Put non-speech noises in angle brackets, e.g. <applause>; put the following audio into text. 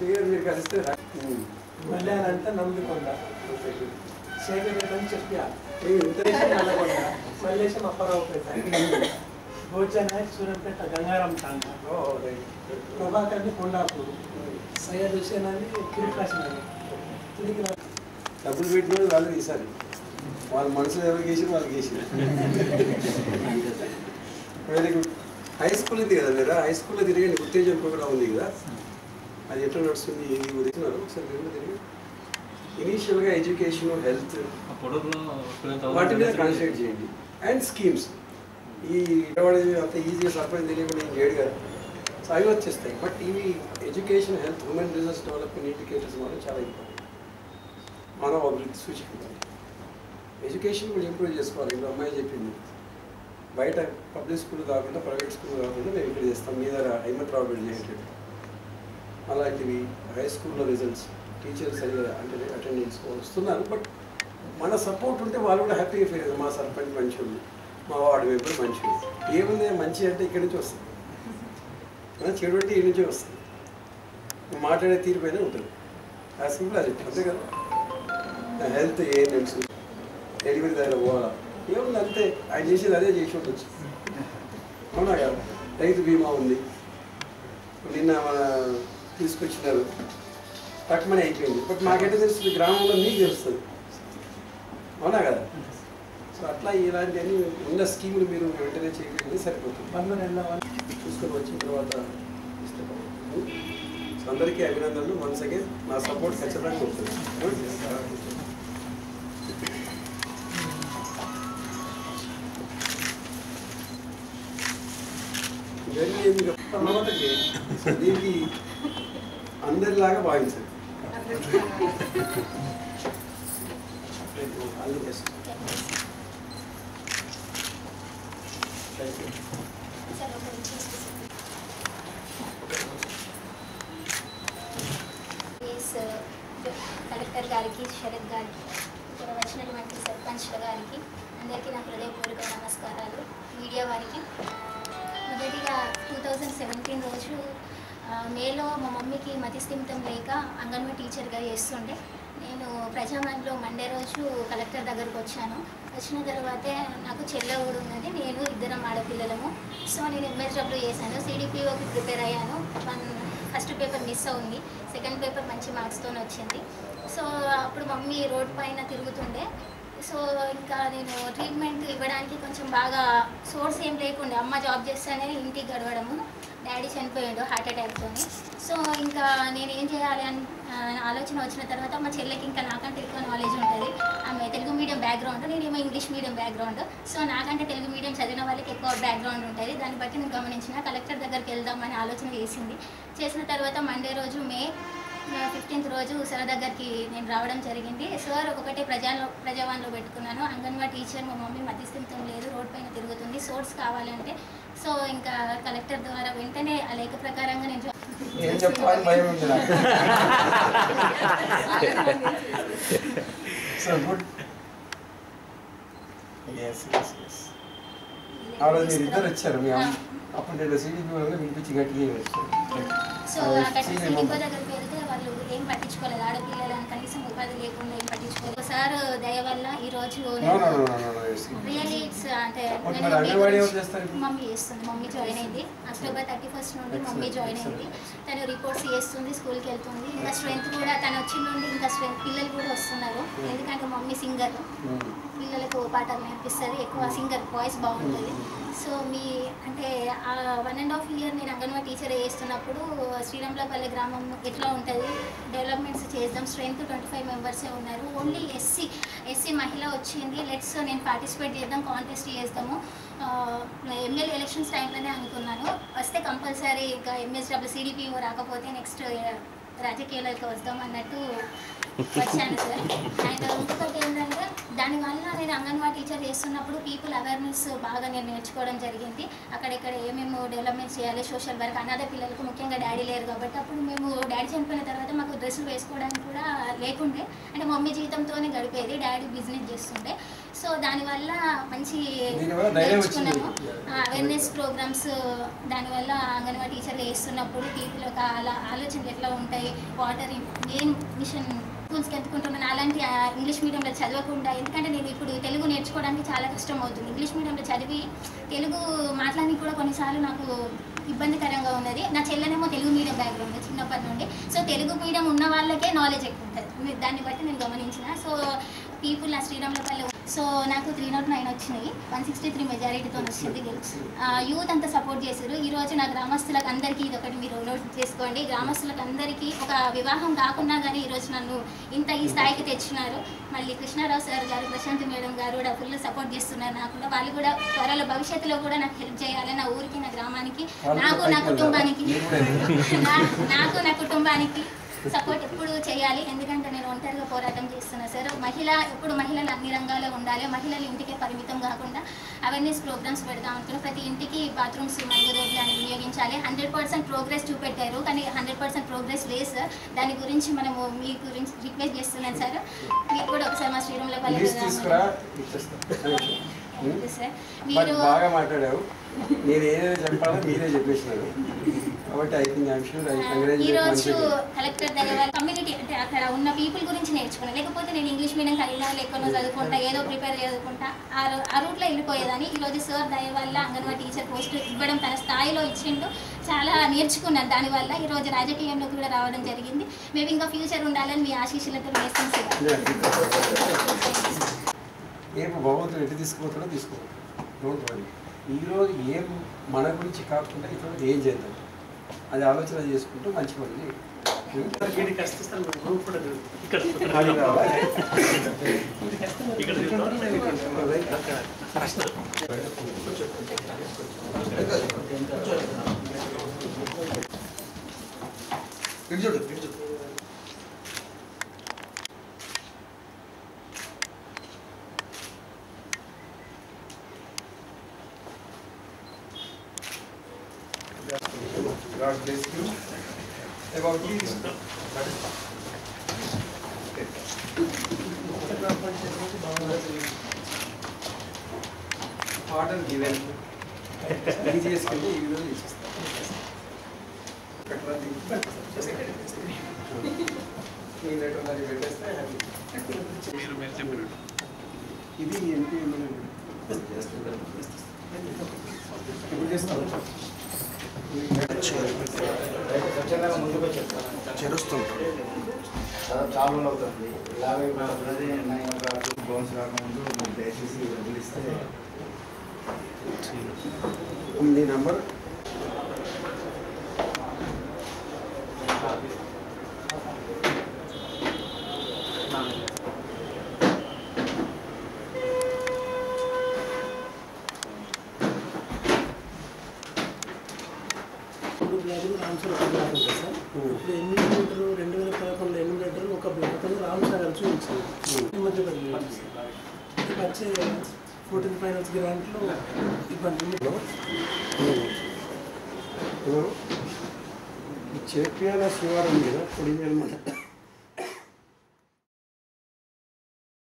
మీరు కలిస్తే నమ్ముకొండ మల్లేశం భోజన్ నాయక్ సూర్యంపేట గంగారాం తాండ. ప్రభాకర్ని కొండాపూర్. సయ్యద్ హుసేన్ అని కిరికాసిన తిరిగి డబ్బులు పెట్టిన వాళ్ళు తీసారు వాళ్ళ మనసులో ఎవరికి వేసి వాళ్ళకి వేసి వెరీ గుడ్ హై స్కూల్ ఇది కదా లేదా? హై స్కూల్లో తిరిగి ఉత్తేజం ప్రోగ్రామ్ ఉంది కదా? అది ఎట్లా నడుస్తుంది? ఏది ఉదయిస్తున్నారు ఒకసారి మీరు కూడా తిరిగి ఇనీషియల్గా ఎడ్యుకేషన్ హెల్త్ వాటి మీద కాన్సన్ట్రేట్ చేయండి. అండ్ స్కీమ్స్ ఈ ఇవ్వడం అంత ఈజీగా సర్పంచ్ తెలియకుండా ఏం చేయడు కదా. సో అవి వచ్చేస్తాయి. బట్ ఇవి education health human resource development indicators మాత్రం చాలా ఇంపార్టెంట్ మానవ అభివృద్ధి సూచిక ఎడ్యుకేషన్ కూడా ఇంప్రూవ్ చేసుకోవాలి. ఇప్పుడు అమ్మాయి చెప్పింది. బయట పబ్లిక్ స్కూల్ కాకుండా ప్రైవేట్ స్కూల్ కాకుండా మేము ఇక్కడ చేస్తాం. మీ దగ్గర హైమత్ బిల్డ్ చేసేటట్టు అలాంటివి హై స్కూల్లో రిజల్ట్స్ టీచర్స్ సరిగా అంటే అటెండెన్స్ వస్తున్నారు బట్ మన సపోర్ట్ ఉంటే వాళ్ళు కూడా హ్యాపీగా ఫీల్ అయ్యారు మా సర్పంచ్ మంచి ఉంది మా వార్డు మెంబర్ మంచి ఉంది ఏముంది మంచి అంటే ఇక్కడి నుంచి వస్తుంది చెడు అంటే ఈ నుంచే వస్తుంది మాట్లాడే తీరు పైన ఉంటుంది ఆ సింపుల్ అది అంతే కదా. హెల్త్ ఏఎన్ఎంస్ డెలివరీ దగ్గర పోవాలా? ఏముంది అంతే ఆయన చేసేది అదే చేసి ఉండొచ్చు. అవునా కదా? రైతు బీమా ఉంది. నిన్న మన తీసుకొచ్చినారు. తక్కువనే అయిపోయింది. బట్ మాకెట్లా తెలుస్తుంది? గ్రామంలో మీకు తెలుస్తుంది. అవునా కదా? సో అట్లా ఇలాంటివన్నీ ఉన్న స్కీములు మీరు వెంటనే చేయగలిగితే సరిపోతుంది. చూసుకొని వచ్చిన తర్వాత అందరికీ అభినందనలు. వన్స్ అగైన్ నా సపోర్ట్ ఖచ్చితంగా ఉంటుంది. ఇవన్నీ ఏమి దీనికి అందరిలాగా భావించండి. అల్లు కలెక్టర్ గారికి శరత్ గారికి ఇక్కడ వచ్చినటువంటి సర్పంచ్ గారికి అందరికీ నా హృదయపూర్వక నమస్కారాలు. మీడియా వారికి మొదటిగా టూ థౌజండ్ సెవెంటీన్ రోజు మేలో మా మమ్మీకి మతిస్థిమితం లేక అంగన్వాడీ టీచర్గా చేస్తుండే. నేను ప్రజామంలో మండే రోజు కలెక్టర్ దగ్గరకు వచ్చాను. వచ్చిన తర్వాతే నాకు చెల్లె కూడా ఉన్నది. నేను ఇద్దరం ఆడపిల్లలము. సో నేను ఎంఎస్డబ్ల్యూ చేశాను. సిడిపిఓకి ప్రిపేర్ అయ్యాను. వన్ ఫస్ట్ పేపర్ మిస్ అవుంది సెకండ్ పేపర్ మంచి మార్క్స్తో వచ్చింది. సో అప్పుడు మమ్మీ రోడ్ పైన తిరుగుతుండే. సో ఇంకా నేను ట్రీట్మెంట్ ఇవ్వడానికి కొంచెం బాగా సోర్స్ ఏం లేకుండే. అమ్మ జాబ్ చేస్తేనే ఇంటికి గడవడము. డాడీ చనిపోయాడు హార్ట్ అటాక్తో సో ఇంకా నేను ఏం చేయాలి అని ఆలోచన వచ్చిన తర్వాత మా చెల్లెకి ఇంకా నాకంటే ఎక్కువ నాలెడ్జ్ ఉంటుంది. ఆమె తెలుగు మీడియం బ్యాక్గ్రౌండ్ నేనేమో ఇంగ్లీష్ మీడియం బ్యాక్గ్రౌండ్ సో నాకంటే తెలుగు మీడియం చదివిన వాళ్ళకి ఎక్కువ బ్యాక్గ్రౌండ్ ఉంటుంది. దాన్ని బట్టి నేను గమనించిన కలెక్టర్ దగ్గరికి వెళ్దామని ఆలోచన చేసింది. చేసిన తర్వాత మండే రోజు మే ఫిఫ్టీన్త్ రోజు సార్ దగ్గరికి నేను రావడం జరిగింది. సార్ ఒకటే ప్రజాలో ప్రజావాన్లో పెట్టుకున్నాను. అంగన్వాడీ టీచర్ మా మమ్మీ మధ్యస్థితం లేదు రోడ్ పైన తిరుగుతుంది. సోర్స్ కావాలంటే సో ఇంకా కలెక్టర్ ద్వారా వెంటనే ఆ లేఖ ప్రకారంగా నేను <laughs> ఇద్దరు వచ్చారు. అప్పుడు నేను సిడిపి వాళ్ళని పిలిపించి గట్టిగా వచ్చారు సో అక్కడ సిడిపో దగ్గరికి వెళ్తే వాళ్ళు ఏం పట్టించుకోలేదు ఆడపిల్లలని కనీసం ఉపాధి లేకుండా ఏం పట్టించుకోలేదు. సార్ దయ వల్ల ఈ రోజు రియల్లీ ఇట్స్ అంటే? మమ్మీ చేస్తుంది. మమ్మీ జాయిన్ అయింది. అక్టోబర్ థర్టీ ఫస్ట్ నుండి మమ్మీ జాయిన్ అయింది. తను రిపోర్ట్స్ చేస్తుంది స్కూల్కి వెళ్తుంది. ఇంకా స్ట్రెంత్ కూడా తను వచ్చిన నుండి ఇంకా స్ట్రెంత్ పిల్లలు కూడా వస్తున్నారు. ఎందుకంటే మమ్మీ సింగర్ పిల్లలకు పాటలు నేర్పిస్తుంది. ఎక్కువ సింగర్ వాయిస్ బాగుంటుంది. సో మీ అంటే వన్ అండ్ హాఫ్ ఇయర్ నేను అంగన్వాడీ టీచర్ చేస్తున్నప్పుడు శ్రీరాములపల్లి గ్రామం ఎట్లా ఉంటుంది? డెవలప్మెంట్స్ చేద్దాం. స్ట్రెంత్ ట్వంటీ ఫైవ్ మెంబర్సే ఉన్నారు. ఓన్లీ ఎస్సీ ఎస్సీ మహిళ వచ్చింది. లెట్స్ uh, నేను పార్టిసిపేట్ చేద్దాం కాంటెస్ట్ చేద్దాము ఎమ్మెల్యే ఎలక్షన్స్ టైంలోనే అనుకున్నాను. వస్తే కంపల్సరీ ఇంకా ఎంఎస్డబ్ల్యూ సిడిపిఓ రాకపోతే నెక్స్ట్ uh, రాజకీయాలకు వద్దాం అన్నట్టు వచ్చాను సార్. అండ్ ఇంకొకటి ఏంటంటే దానివల్ల నేను అంగన్వాడీ టీచర్ చేస్తున్నప్పుడు పీపుల్ అవేర్నెస్ బాగా నేను నేర్చుకోవడం జరిగింది. అక్కడెక్కడ ఏమేమి డెవలప్మెంట్ చేయాలి సోషల్ వర్క్ అనాథ పిల్లలకు ముఖ్యంగా డాడీ లేరు కాబట్టి అప్పుడు మేము డాడీ చనిపోయిన తర్వాత మాకు డ్రెస్సులు వేసుకోవడానికి కూడా లేకుండే. అంటే మమ్మీ జీవితంతోనే గడిపేది డాడీ బిజినెస్ చేస్తుండే. సో దానివల్ల మంచి. నేర్చుకున్నాము. అవేర్నెస్ ప్రోగ్రామ్స్ దానివల్ల అంగన్వాడీ టీచర్లు వేస్తున్నప్పుడు పీపుల్ యొక్క అలా ఆలోచనలు ఎట్లా ఉంటాయి? వాటర్ ఏం మిషన్ స్కూల్స్కి ఎందుకుంటున్నాను అలాంటి ఇంగ్లీష్ మీడియంలో చదవకుండా ఎందుకంటే నేను ఇప్పుడు తెలుగు నేర్చుకోవడానికి చాలా కష్టం అవుతుంది. ఇంగ్లీష్ మీడియంలో చదివి తెలుగు మాట్లాడడానికి కూడా కొన్నిసార్లు నాకు ఇబ్బందికరంగా ఉన్నది. నా చెల్లెనేమో తెలుగు మీడియం బ్యాక్గ్రౌండ్ చిన్నప్పటి నుండి. సో తెలుగు మీడియం ఉన్న వాళ్ళకే నాలెడ్జ్ ఎక్కువ ఉంటుంది. దాన్ని బట్టి నేను గమనించిన. సో పీపుల్ నా శ్రీరాములపల్లి సో నాకు త్రీ నాట్ నైన్ వచ్చినాయి. వన్ సిక్స్టీ త్రీ మెజారిటీతో వచ్చింది. యూత్ అంతా సపోర్ట్ చేశారు. ఈ రోజు నా గ్రామస్తులకు అందరికీ ఇది ఒకటి మీరు నోట్ చేసుకోండి. గ్రామస్తులకు అందరికీ ఒక వివాహం కాకుండా కానీ ఈరోజు నన్ను ఇంత ఈ స్థాయికి తెచ్చినారు. మళ్ళీ కృష్ణారావు సార్ గారు ప్రశాంత్ మేడం గారు కూడా ఫుల్ సపోర్ట్ చేస్తున్నారు నాకు వాళ్ళు కూడా త్వరలో భవిష్యత్తులో కూడా నాకు హెల్ప్ చేయాలి. నా ఊరికి నా గ్రామానికి నాకు నా కుటుంబానికి. నా- నాకు నా కుటుంబానికి సపోర్ట్ ఎప్పుడు చేయాలి. ఎందుకంటే ఒంటరిగా పోరాటం చేస్తున్నా సార్. మహిళ ఎప్పుడు మహిళలు అన్ని రంగాల్లో ఉండాలి. మహిళలు ఇంటికే పరిమితం కాకుండా అవేర్నెస్ ప్రోగ్రామ్స్ పెడదాం అనుకున్నాం ప్రతి ఇంటికి బాత్రూమ్స్ మరుగుదొడ్లు అని వినియోగించాలి. హండ్రెడ్ పర్సెంట్ ప్రోగ్రెస్ చూపెట్టారు. కానీ హండ్రెడ్ పర్సెంట్ ప్రోగ్రెస్ లేదు సార్. దాని గురించి మనము మీ గురించి రిక్వెస్ట్ చేస్తున్నాను సార్. మీరు కూడా ఒకసారి మా శ్రీరంలో ఇచ్చేస్తా. సార్. మీరు బాగా ఏదైనా చెప్పాలో మీరే చెప్పేసినారు. కాబట్టి I think I'm sure I ఈ కంగ్రాచులేట్ రోజు మంచిగా కలెక్టర్ దగ్గర కమ్యూనిటీ అంటే అక్కడ ఉన్న పీపుల్ గురించి నేర్చుకున్నా. లేకపోతే నేను ఇంగ్లీష్ మీడియం వెళ్ళినా లేకుండా చదువుకుంటా ఏదో ప్రిపేర్ చదువుకుంటా ఆ రూట్లో వెళ్ళిపోయేదని ఈ రోజు సార్ దయ వల్ల అంగన్వాడీ టీచర్ పోస్ట్ ఇవ్వడం తన స్థాయిలో ఇచ్చిండు. చాలా నేర్చుకున్నాను. దానివల్ల ఈ రోజు రాజకీయంలోకి కూడా రావడం జరిగింది. మేము ఇంకా ఫ్యూచర్ ఉండాలని మీ ఆశీస్సులతో వేస్తాం రేపు భగవంతుడు ఎటు తీసుకుపోతాడో తీసుకోవాలి. ఈరోజు ఏం మన గురించి కాకుండా ఇతరులకు ఏం చేద్దాం? అది ఆలోచన చేసుకుంటూ మంచి పని చేయి. ఉం? వీడికి వస్తాను నువ్వు కూడా ఇక్కడ అది కావాలి. ఇక్కడ God bless you. About this. Order given ఇది చేసుకుంటే ఈ విధంగా ఇచ్చేస్తాను అక్కడ మీ నెట్ ఉన్నది పెట్టేస్తే హ్యాపీ మీరు మీరు చెప్పినట్టు ఇది ఎంపీ ఇప్పుడు చేస్తాను చేరుస్తుంటారు. చాలా అవుతుంది ఇలాగే అవుతుంది యాభై ఉన్నది బౌన్స్ రాకముందు దయచేసి వదిలిస్తే నీ నంబర్ ఇప్పుడు ఈ మధ్య వచ్చే ఫోర్టీన్ ఫైనల్స్ గ్రాంట్లో ఇబ్బంది చేపియాల శివారు ఉంది కదా పొడి అనమాట